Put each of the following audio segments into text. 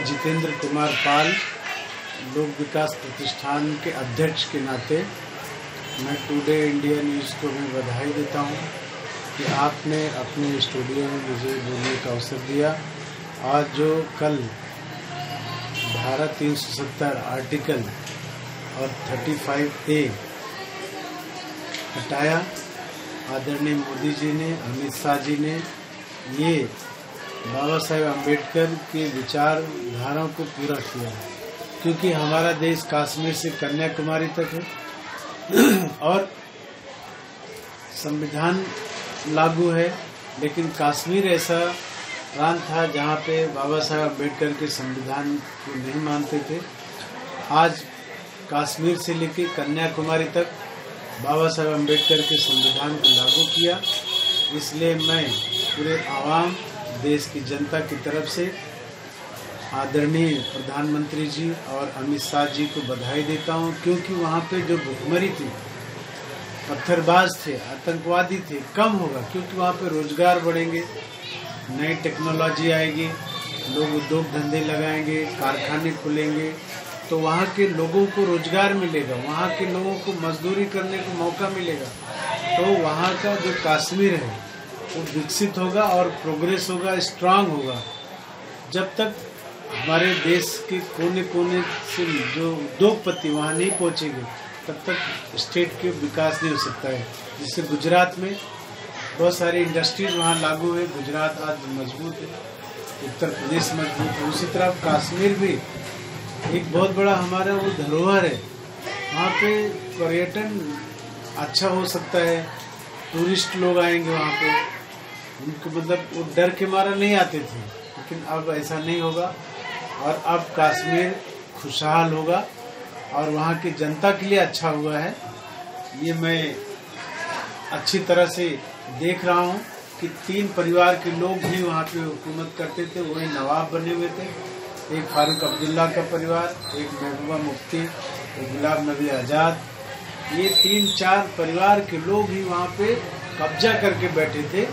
मैं जितेंद्र कुमार पाल, लोक विकास प्रतिष्ठान के अध्यक्ष के नाते मैं टुडे इंडिया न्यूज़ को भी बधाई देता हूँ कि आपने अपने स्टूडियो में मुझे बोलने का अवसर दिया। आज जो कल धारा 370 आर्टिकल और 35 ए हटाया, आदरणीय मोदी जी ने, अमित शाह जी ने, ये बाबा साहेब अंबेडकर के विचारधाराओं को पूरा किया है, क्योंकि हमारा देश कश्मीर से कन्याकुमारी तक है। और संविधान लागू है, लेकिन कश्मीर ऐसा प्रांत था जहाँ पे बाबा साहेब अंबेडकर के संविधान को नहीं मानते थे। आज कश्मीर से लेकर कन्याकुमारी तक बाबा साहेब अंबेडकर के संविधान को लागू किया। इसलिए मैं पूरे आवाम देश की जनता की तरफ़ से आदरणीय प्रधानमंत्री जी और अमित शाह जी को बधाई देता हूँ, क्योंकि वहाँ पे जो भुखमरी थी, पत्थरबाज थे, आतंकवादी थे, कम होगा, क्योंकि वहाँ पे रोज़गार बढ़ेंगे, नई टेक्नोलॉजी आएगी, लोग उद्योग धंधे लगाएँगे, कारखाने खुलेंगे तो वहाँ के लोगों को रोज़गार मिलेगा, वहाँ के लोगों को मजदूरी करने का मौका मिलेगा। तो वहाँ का जो कश्मीर है विकसित होगा और प्रोग्रेस होगा स्ट्रांग होगा। जब तक हमारे देश के कोने कोने से जो उद्योगपति वहाँ नहीं पहुँचेंगे, तब तक स्टेट के विकास नहीं हो सकता है। जिससे गुजरात में बहुत सारी इंडस्ट्रीज़ वहाँ लागू है। गुजरात आज मज़बूत है, उत्तर प्रदेश मज़बूत है, उसी तरह कश्मीर भी एक बहुत बड़ा हमारा वो धरोहर है। वहाँ पे पर्यटन अच्छा हो सकता है टूरिस्ट लोग आएँगे वहाँ पे। उनको मतलब वो डर के मारा नहीं आते थे, लेकिन अब ऐसा नहीं होगा। और अब कश्मीर खुशहाल होगा और वहाँ की जनता के लिए अच्छा हुआ है। ये मैं अच्छी तरह से देख रहा हूँ कि तीन परिवार के लोग भी वहाँ पे हुकूमत करते थे वही नवाब बने हुए थे। एक फारूक अब्दुल्ला का परिवार, एक महबूबा मुफ्ती, एक गुलाब नबी आज़ाद। ये तीन चार परिवार के लोग ही वहाँ पे कब्जा करके बैठे थे।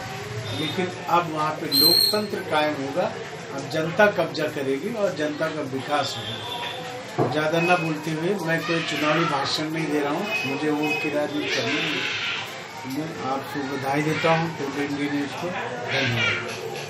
लेकिन अब वहाँ पे लोकतंत्र कायम होगा, अब जनता कब्जा करेगी और जनता का विकास होगा। ज़्यादा ना बोलते हुए मैं कोई चुनावी भाषण नहीं दे रहा हूँ, मुझे वो किराया नहीं करनी मैं आपको बधाई देता हूँ टोटल इंडिया न्यूज़ को धन्यवाद।